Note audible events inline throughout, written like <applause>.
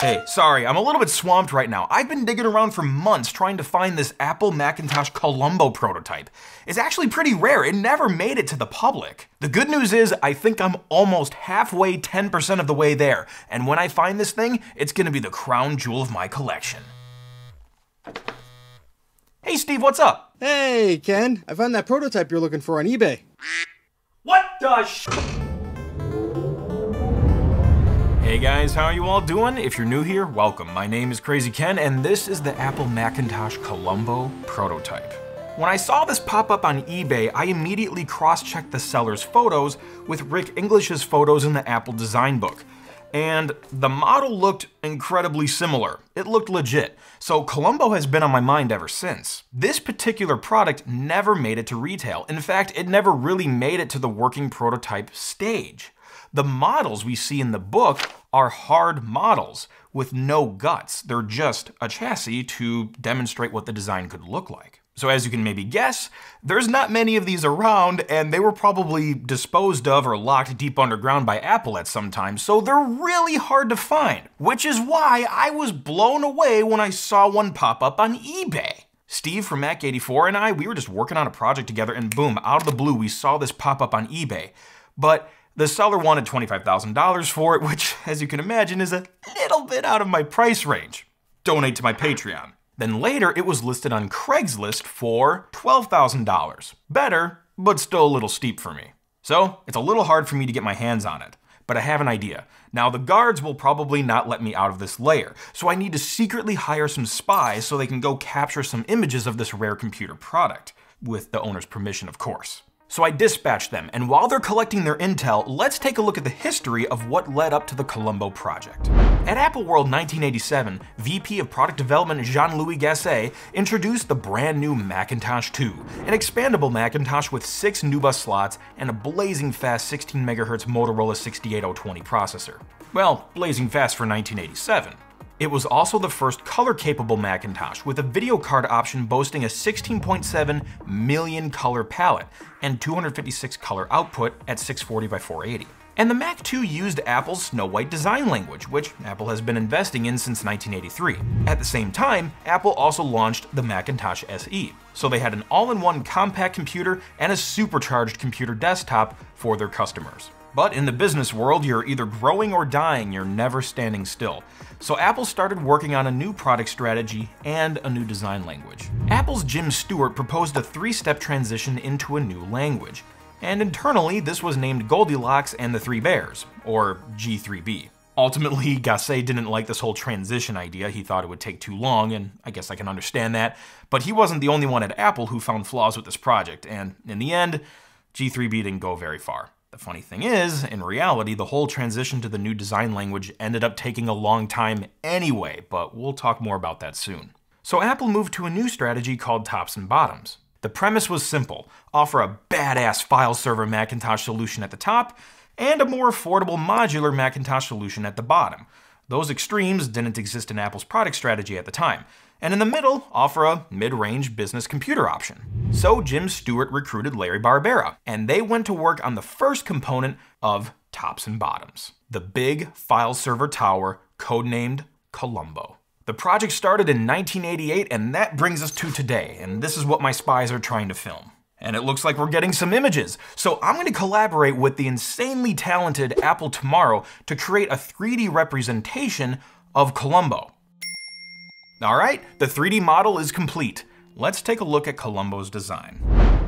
Hey, sorry, I'm a little bit swamped right now. I've been digging around for months trying to find this Apple Macintosh Columbo prototype. It's actually pretty rare, it never made it to the public. The good news is, I think I'm almost halfway, 10% of the way there, and when I find this thing, it's gonna be the crown jewel of my collection. Hey Steve, what's up? Hey, Ken. I found that prototype you're looking for on eBay. What the sh- Hey guys, how are you all doing? If you're new here, welcome. My name is Krazy Ken, and this is the Apple Macintosh Columbo prototype. When I saw this pop up on eBay, I immediately cross-checked the seller's photos with Rick English's photos in the Apple design book. And the model looked incredibly similar. It looked legit. So Columbo has been on my mind ever since. This particular product never made it to retail. In fact, it never really made it to the working prototype stage. The models we see in the book are hard models with no guts. They're just a chassis to demonstrate what the design could look like. So as you can maybe guess, there's not many of these around, and they were probably disposed of or locked deep underground by Apple at some time, so they're really hard to find. Which is why I was blown away when I saw one pop up on eBay. Steve from Mac84 and I, we were just working on a project together, and boom, out of the blue, we saw this pop up on eBay. But the seller wanted $25,000 for it, which, as you can imagine, is a little bit out of my price range. Donate to my Patreon. Then later, it was listed on Craigslist for $12,000. Better, but still a little steep for me. So, it's a little hard for me to get my hands on it. But I have an idea. Now, the guards will probably not let me out of this lair, so I need to secretly hire some spies so they can go capture some images of this rare computer product. With the owner's permission, of course. So I dispatched them, and while they're collecting their intel, let's take a look at the history of what led up to the Columbo project. At Apple World 1987, VP of Product Development Jean-Louis Gassée introduced the brand new Macintosh 2, an expandable Macintosh with 6 NuBus slots and a blazing fast 16MHz Motorola 68020 processor. Well, blazing fast for 1987. It was also the first color-capable Macintosh, with a video card option boasting a 16.7 million color palette and 256 color output at 640 by 480. And the Mac 2 used Apple's Snow White design language, which Apple has been investing in since 1983. At the same time, Apple also launched the Macintosh SE, so they had an all-in-one compact computer and a supercharged computer desktop for their customers. But in the business world, you're either growing or dying, you're never standing still. So Apple started working on a new product strategy and a new design language. Apple's Jim Stewart proposed a three-step transition into a new language. And internally, this was named Goldilocks and the Three Bears, or G3B. Ultimately, Gassée didn't like this whole transition idea. He thought it would take too long, and I guess I can understand that. But he wasn't the only one at Apple who found flaws with this project, and in the end, G3B didn't go very far. The funny thing is, in reality, the whole transition to the new design language ended up taking a long time anyway, but we'll talk more about that soon. So Apple moved to a new strategy called Tops and Bottoms. The premise was simple, offer a badass file server Macintosh solution at the top, and a more affordable modular Macintosh solution at the bottom. Those extremes didn't exist in Apple's product strategy at the time and in the middle, offer a mid-range business computer option. So Jim Stewart recruited Larry Barbera, and they went to work on the first component of Tops and Bottoms, the big file server tower codenamed Columbo. The project started in 1988, and that brings us to today, and this is what my spies are trying to film. And it looks like we're getting some images. So I'm going to collaborate with the insanely talented Apple Tomorrow to create a 3D representation of Columbo. Alright, the 3D model is complete. Let's take a look at Columbo's design.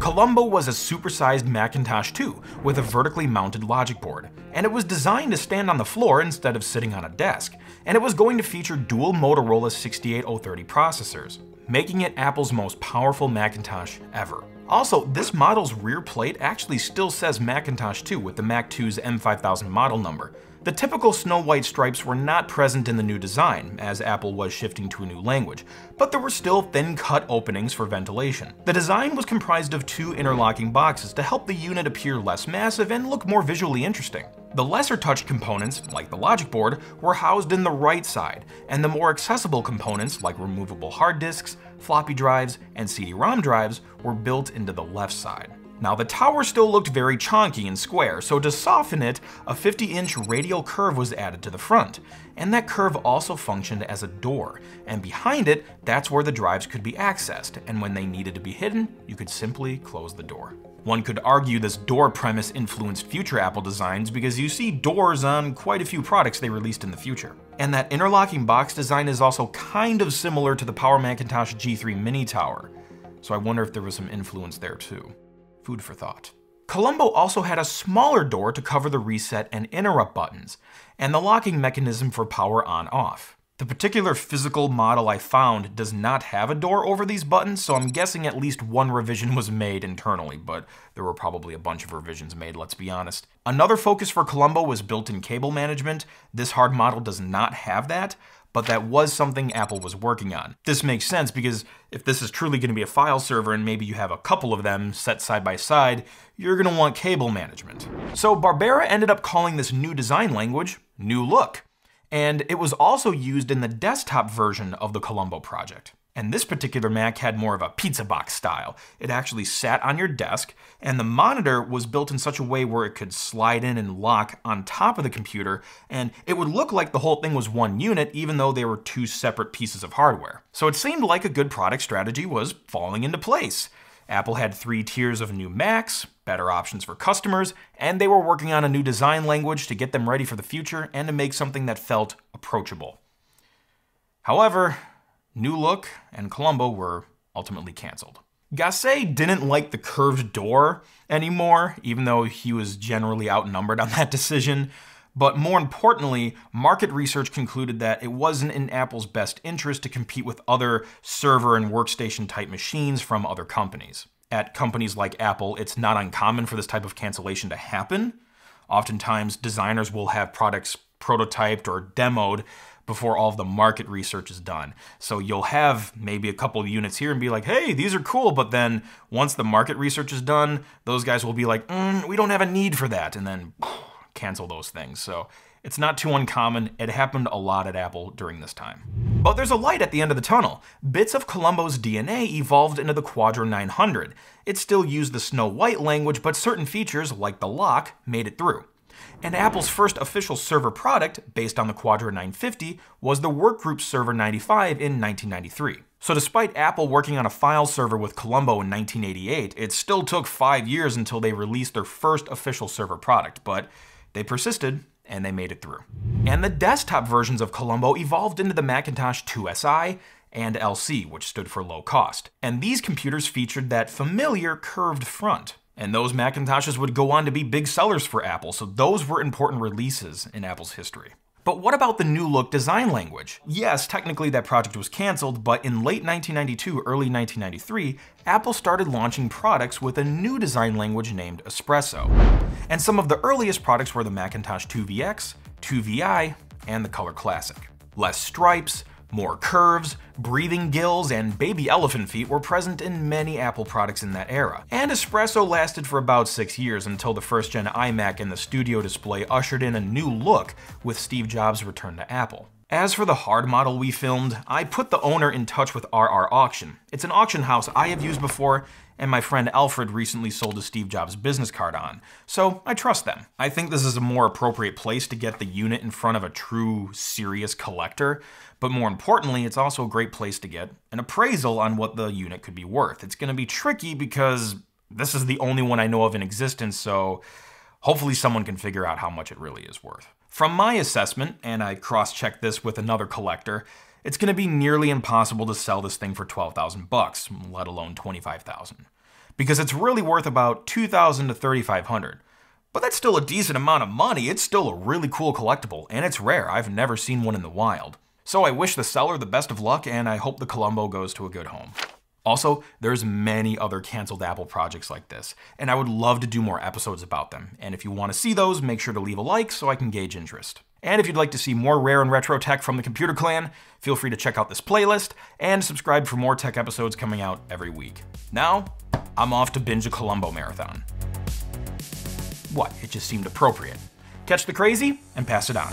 Columbo was a supersized Macintosh 2 with a vertically mounted logic board, and it was designed to stand on the floor instead of sitting on a desk, and it was going to feature dual Motorola 68030 processors, making it Apple's most powerful Macintosh ever. Also, this model's rear plate actually still says Macintosh 2 with the Mac 2's M5000 model number, the typical snow white stripes were not present in the new design, as Apple was shifting to a new language, but there were still thin cut openings for ventilation. The design was comprised of two interlocking boxes to help the unit appear less massive and look more visually interesting. The lesser touched components, like the logic board, were housed in the right side, and the more accessible components, like removable hard disks, floppy drives, and CD-ROM drives, were built into the left side. Now, the tower still looked very chonky and square, so to soften it, a 50 inch radial curve was added to the front. And that curve also functioned as a door. And behind it, that's where the drives could be accessed, and when they needed to be hidden, you could simply close the door. One could argue this door premise influenced future Apple designs because you see doors on quite a few products they released in the future. And that interlocking box design is also kind of similar to the Power Macintosh G3 Mini Tower. So I wonder if there was some influence there too. Food for thought. Columbo also had a smaller door to cover the reset and interrupt buttons, and the locking mechanism for power on off. The particular physical model I found does not have a door over these buttons, so I'm guessing at least one revision was made internally, but there were probably a bunch of revisions made, let's be honest. Another focus for Columbo was built-in cable management. This hard model does not have that, but that was something Apple was working on. This makes sense because if this is truly going to be a file server and maybe you have a couple of them set side by side, you're going to want cable management. So Barbera ended up calling this new design language New Look, and it was also used in the desktop version of the Columbo project. And this particular Mac had more of a pizza box style. It actually sat on your desk, and the monitor was built in such a way where it could slide in and lock on top of the computer, and it would look like the whole thing was one unit, even though they were two separate pieces of hardware. So it seemed like a good product strategy was falling into place. Apple had three tiers of new Macs, better options for customers, and they were working on a new design language to get them ready for the future and to make something that felt approachable. However, New Look and Columbo were ultimately canceled. Gassée didn't like the curved door anymore, even though he was generally outnumbered on that <laughs> decision. But more importantly, market research concluded that it wasn't in Apple's best interest to compete with other server and workstation type machines from other companies. At companies like Apple, it's not uncommon for this type of cancellation to happen. Oftentimes, designers will have products prototyped or demoed before all of the market research is done. So you'll have maybe a couple of units here and be like, hey, these are cool. But then once the market research is done, those guys will be like, mm, we don't have a need for that. And then cancel those things. So it's not too uncommon. It happened a lot at Apple during this time. But there's a light at the end of the tunnel. Bits of Columbo's DNA evolved into the Quadra 900. It still used the Snow White language, but certain features, like the lock, made it through and Apple's first official server product, based on the Quadra 950, was the Workgroup Server 95 in 1993. So despite Apple working on a file server with Columbo in 1988, it still took five years until they released their first official server product, but they persisted and they made it through. And the desktop versions of Columbo evolved into the Macintosh 2SI and LC, which stood for low cost. And these computers featured that familiar curved front, and those Macintoshes would go on to be big sellers for Apple, so those were important releases in Apple's history. But what about the new look design language? Yes, technically that project was canceled, but in late 1992, early 1993, Apple started launching products with a new design language named Espresso. And some of the earliest products were the Macintosh 2VX, 2VI, and the Color Classic. Less stripes, more curves, breathing gills, and baby elephant feet were present in many Apple products in that era. And Espresso lasted for about six years until the first gen iMac and the Studio display ushered in a new look with Steve Jobs' return to Apple. As for the hard model we filmed, I put the owner in touch with RR Auction. It's an auction house I have used before, and my friend Alfred recently sold a Steve Jobs business card on, so I trust them. I think this is a more appropriate place to get the unit in front of a true, serious collector, but more importantly, it's also a great place to get an appraisal on what the unit could be worth. It's going to be tricky because this is the only one I know of in existence, so hopefully someone can figure out how much it really is worth. From my assessment, and I cross-checked this with another collector, it's going to be nearly impossible to sell this thing for 12,000 bucks, let alone 25,000. Because it's really worth about 2,000 to 3,500. But that's still a decent amount of money. It's still a really cool collectible, and it's rare. I've never seen one in the wild. So I wish the seller the best of luck, and I hope the Columbo goes to a good home. Also, there's many other canceled Apple projects like this, and I would love to do more episodes about them. And if you want to see those, make sure to leave a like so I can gauge interest. And if you'd like to see more rare and retro tech from the Computer Clan, feel free to check out this playlist and subscribe for more tech episodes coming out every week. Now, I'm off to binge a Columbo marathon. What? It just seemed appropriate. Catch the crazy and pass it on.